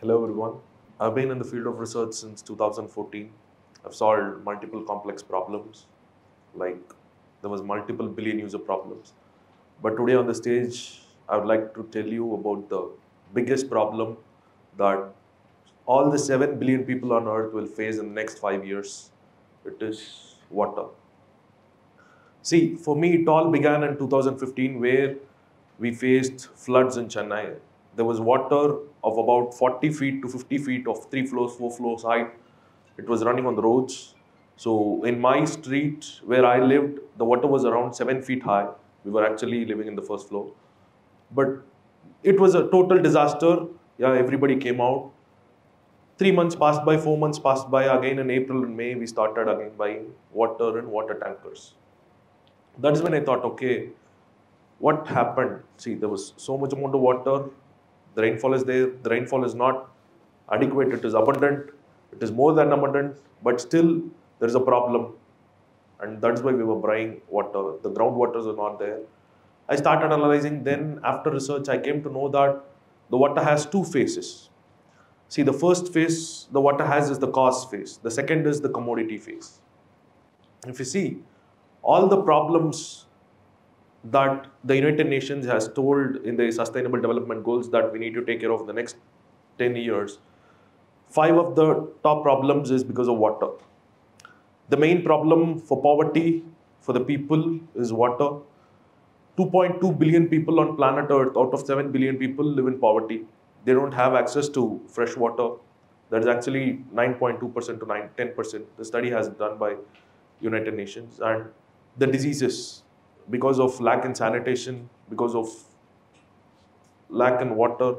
Hello everyone. I've been in the field of research since 2014. I've solved multiple complex problems, like there was multiple billion user problems. But today on the stage, I would like to tell you about the biggest problem that all the 7 billion people on earth will face in the next 5 years. It is water. See, for me, it all began in 2015 where we faced floods in Chennai. There was water of about 40 feet to 50 feet of three floors, four floors height. It was running on the roads. So in my street where I lived, the water was around seven feet high. We were actually living in the first floor. But it was a total disaster. Yeah, everybody came out. Three months passed by, four months passed by. Again in April and May, we started again buying water and water tankers. That is when I thought, okay, what happened? See, there was so much amount of water. The rainfall is there. The rainfall is not adequate. It is abundant. It is more than abundant. But still, there is a problem. And that's why we were buying water. The groundwaters are not there. I started analyzing. Then, after research, I came to know that the water has two phases. See, the first phase the water has is the cost phase. The second is the commodity phase. If you see, all the problems that the United Nations has told in the Sustainable Development Goals that we need to take care of the next 10 years, five of the top problems is because of water. The main problem for poverty for the people is water. 2.2 billion people on planet Earth out of 7 billion people live in poverty. They don't have access to fresh water. That is actually 9.2% to 9, 10%. The study has done by United Nations. And the diseases, because of lack in sanitation, because of lack in water,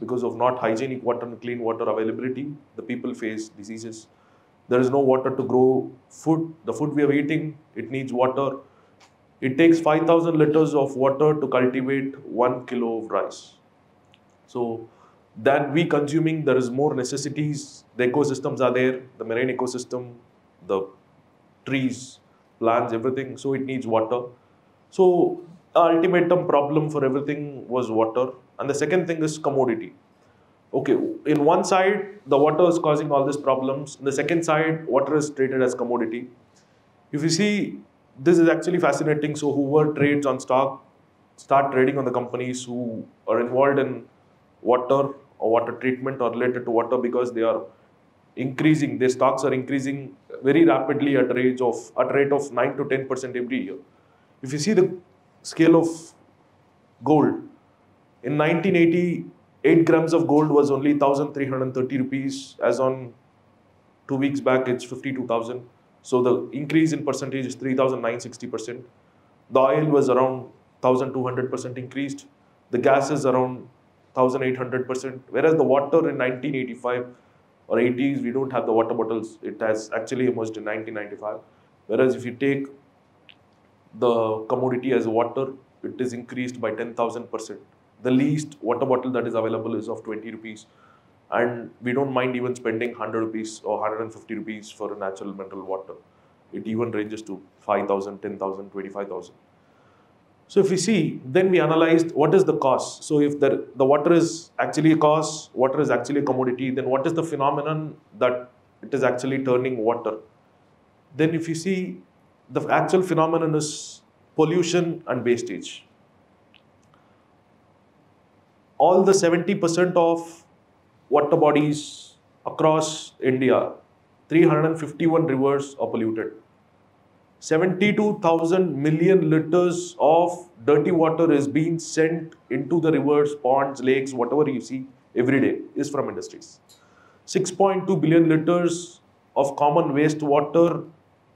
because of not hygienic water and clean water availability, the people face diseases. There is no water to grow food. The food we are eating, it needs water. It takes 5,000 liters of water to cultivate one kilo of rice. So, than we consuming, there is more necessities. The ecosystems are there, the marine ecosystem, the trees, plants, everything. So, it needs water. So, ultimatum problem for everything was water. And the second thing is commodity. Okay, in one side, the water is causing all these problems. In the second side, water is treated as commodity. If you see, this is actually fascinating. So, whoever trades on stock, start trading on the companies who are involved in water or water treatment or related to water because they are increasing, their stocks are increasing very rapidly at rate of at rate of 9 to 10% every year. If you see the scale of gold, in 1980, 8 grams of gold was only 1330 rupees. As on two weeks back, it's 52,000. So the increase in percentage is 3,960%. The oil was around 1,200% increased. The gas is around 1,800%. Whereas the water in 1985 or 80s, we don't have the water bottles. It has actually emerged in 1995. Whereas if you take the commodity as water, it is increased by 10,000%. The least water bottle that is available is of 20 rupees. And we don't mind even spending 100 rupees or 150 rupees for a natural mineral water. It even ranges to 5,000, 10,000, 25,000. So if we see, then we analyzed what is the cost. So if the, the water is actually a cost, water is actually a commodity, then what is the phenomenon that it is actually turning water? Then if you see, the actual phenomenon is pollution and wastage. All the 70% of water bodies across India, 351 rivers are polluted. 72,000 million liters of dirty water is being sent into the rivers, ponds, lakes, whatever you see every day is from industries. 6.2 billion liters of common wastewater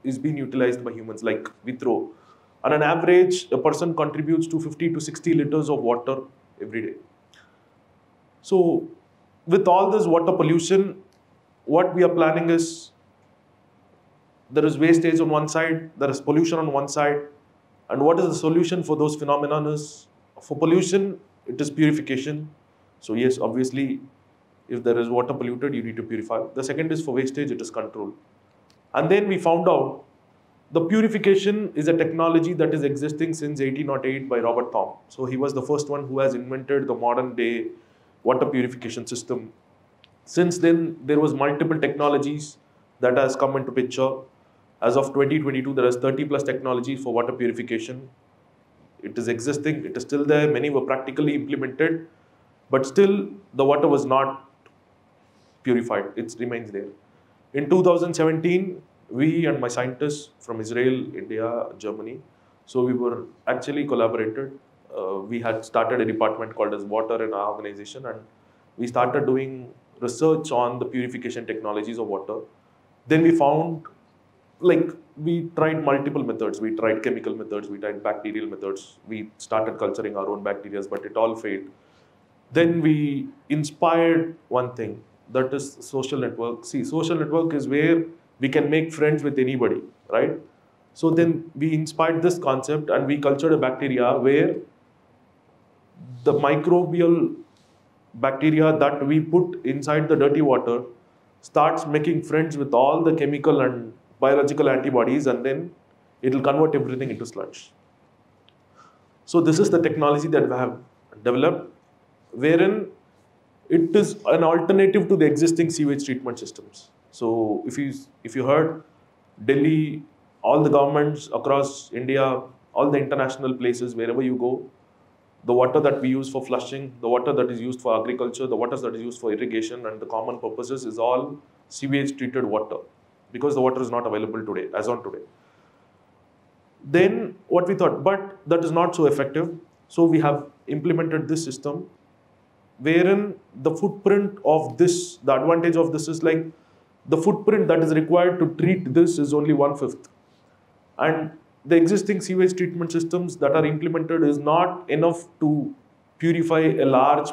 is being utilized by humans, like we throw. On an average, a person contributes to 50 to 60 liters of water every day. So, with all this water pollution, what we are planning is there is wastage on one side, there is pollution on one side, and what is the solution for those phenomena is for pollution, it is purification. So yes, obviously, if there is water polluted, you need to purify. The second is for wastage, it is control. And then we found out the purification is a technology that is existing since 1808 by Robert Thom. So he was the first one who has invented the modern day water purification system. Since then, there was multiple technologies that has come into picture. As of 2022, there is 30 plus technologies for water purification. It is existing, it is still there. Many were practically implemented, but still the water was not purified. It remains there. In 2017, we and my scientists from Israel, India, Germany, so we were actually collaborated. Uh, we had started a department called as water in our organization, and we started doing research on the purification technologies of water. Then we found, like, we tried multiple methods. We tried chemical methods, we tried bacterial methods. We started culturing our own bacteria, but it all failed. Then we inspired one thing that is social network. See, social network is where we can make friends with anybody, right? So then we inspired this concept and we cultured a bacteria where the microbial bacteria that we put inside the dirty water starts making friends with all the chemical and biological antibodies and then it will convert everything into sludge. So this is the technology that we have developed wherein it is an alternative to the existing sewage treatment systems. So if you if you heard Delhi, all the governments across India, all the international places, wherever you go, the water that we use for flushing, the water that is used for agriculture, the water that is used for irrigation and the common purposes is all sewage treated water because the water is not available today, as on today. Then what we thought, but that is not so effective. So we have implemented this system wherein the footprint of this, the advantage of this is like the footprint that is required to treat this is only one fifth. And the existing sewage treatment systems that are implemented is not enough to purify a large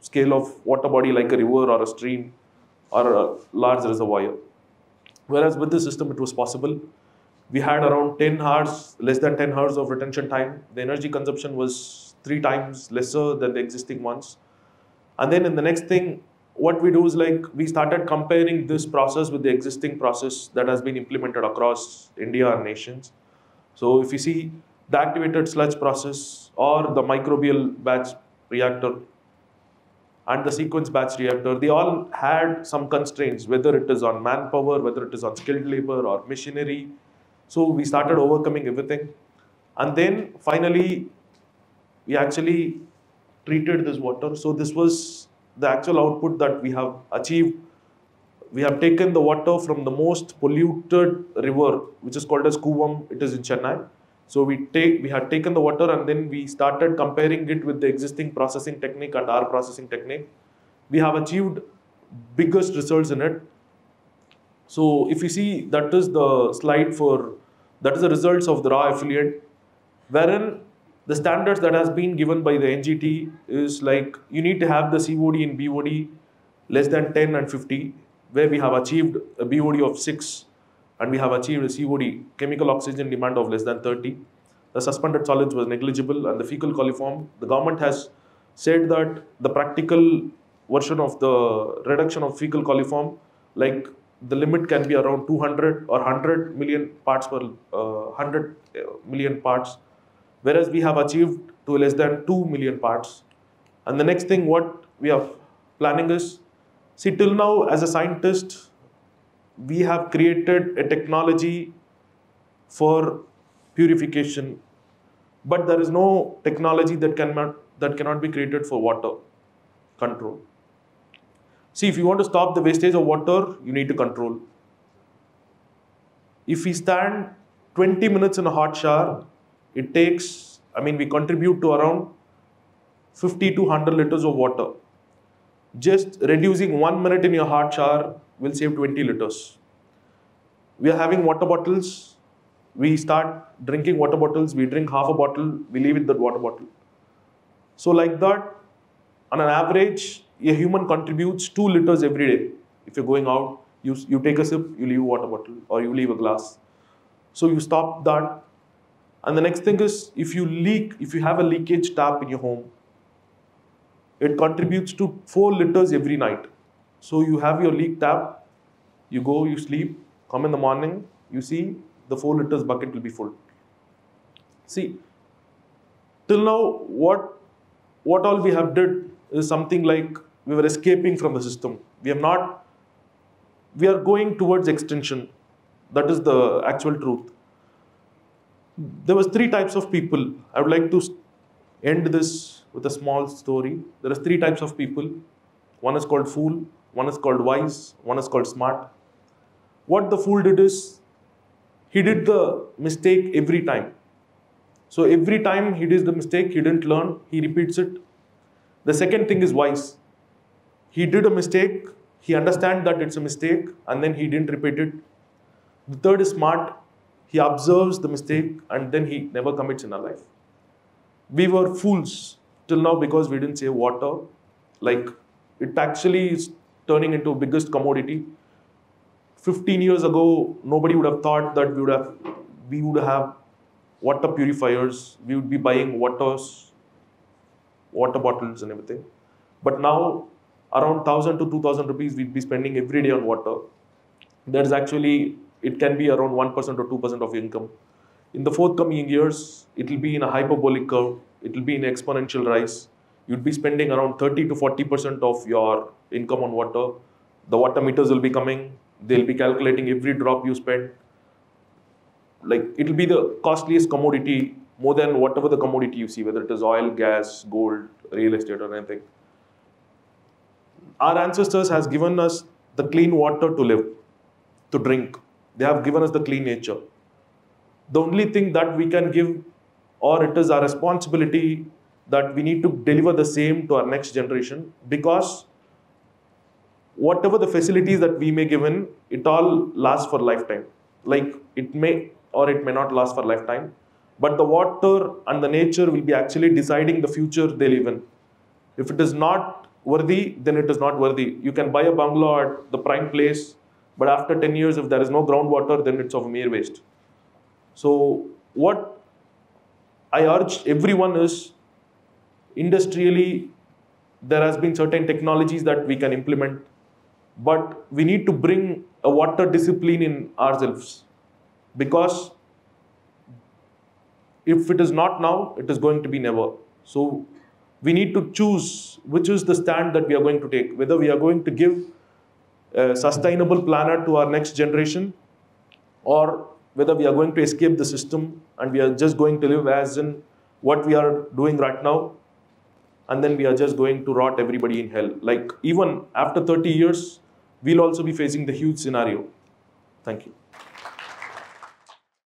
scale of water body like a river or a stream or a large reservoir. Whereas with this system, it was possible. We had around 10 hours, less than 10 hours of retention time. The energy consumption was three times lesser than the existing ones. And then in the next thing, what we do is like we started comparing this process with the existing process that has been implemented across India and nations. So if you see the activated sludge process or the microbial batch reactor and the sequence batch reactor, they all had some constraints, whether it is on manpower, whether it is on skilled labor or machinery. So we started overcoming everything. And then finally, we actually treated this water. So this was the actual output that we have achieved. We have taken the water from the most polluted river, which is called as Cooum. It is in Chennai. So we take we had taken the water and then we started comparing it with the existing processing technique and our processing technique. We have achieved biggest results in it. So if you see that is the slide for that is the results of the raw effluent wherein the standards that has been given by the NGT is like you need to have the COD and BOD less than 10 and 50, where we have achieved a BOD of 6 and we have achieved a COD, chemical oxygen demand of less than 30. The suspended solids was negligible and the fecal coliform, the government has said that the practical version of the reduction of fecal coliform, like the limit can be around 200 or 100 million parts per uh, 100 million parts whereas we have achieved to less than 2 million parts. And the next thing what we are planning is, see till now as a scientist, we have created a technology for purification, but there is no technology that cannot, that cannot be created for water control. See, if you want to stop the wastage of water, you need to control. If we stand 20 minutes in a hot shower, it takes, I mean, we contribute to around 50 to 100 liters of water. Just reducing one minute in your hot shower will save 20 liters. We are having water bottles. We start drinking water bottles. We drink half a bottle. We leave it that water bottle. So like that, on an average, a human contributes two liters every day. If you're going out, you, you take a sip, you leave a water bottle or you leave a glass. So you stop that and the next thing is if you leak, if you have a leakage tap in your home, it contributes to 4 liters every night. So you have your leak tap, you go, you sleep, come in the morning, you see the 4 liters bucket will be full. See, till now what what all we have did is something like we were escaping from the system. We have not, we are going towards extinction. That is the actual truth. There was three types of people. I would like to end this with a small story. There are three types of people. One is called fool, one is called wise, one is called smart. What the fool did is, he did the mistake every time. So every time he did the mistake, he didn't learn, he repeats it. The second thing is wise. He did a mistake, he understands that it's a mistake, and then he didn't repeat it. The third is smart. He observes the mistake and then he never commits in our life. We were fools till now because we didn't say water. Like it actually is turning into biggest commodity. 15 years ago, nobody would have thought that we would have we would have water purifiers, we would be buying waters, water bottles and everything. But now around 1000 to 2000 rupees we'd be spending every day on water. There's actually it can be around 1% or 2% of income. In the forthcoming years, it will be in a hyperbolic curve, it will be in exponential rise. You'd be spending around 30 to 40% of your income on water. The water meters will be coming, they'll be calculating every drop you spend. Like it'll be the costliest commodity more than whatever the commodity you see, whether it is oil, gas, gold, real estate, or anything. Our ancestors has given us the clean water to live, to drink. They have given us the clean nature. The only thing that we can give, or it is our responsibility that we need to deliver the same to our next generation because whatever the facilities that we may give in, it all lasts for lifetime. Like it may or it may not last for lifetime, but the water and the nature will be actually deciding the future they live in. If it is not worthy, then it is not worthy. You can buy a bungalow at the prime place, but after 10 years, if there is no groundwater, then it's of mere waste. So what I urge everyone is industrially, there has been certain technologies that we can implement, but we need to bring a water discipline in ourselves because if it is not now, it is going to be never. So we need to choose which is the stand that we are going to take, whether we are going to give a sustainable planet to our next generation or whether we are going to escape the system and we are just going to live as in what we are doing right now and then we are just going to rot everybody in hell. Like even after 30 years, we'll also be facing the huge scenario. Thank you.